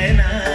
and I